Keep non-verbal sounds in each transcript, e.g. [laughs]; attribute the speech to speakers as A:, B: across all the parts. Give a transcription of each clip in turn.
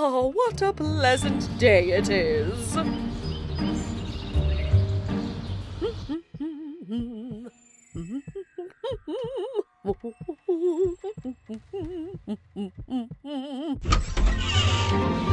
A: Oh, what a pleasant day it is! [laughs]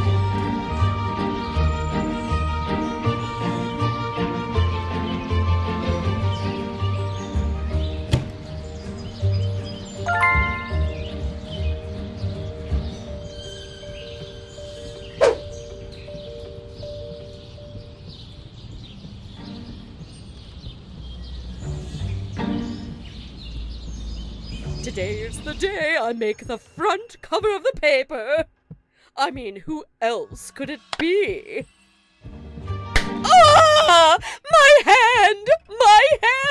A: Today's the day I make the front cover of the paper. I mean, who else could it be? Ah! My hand! My hand!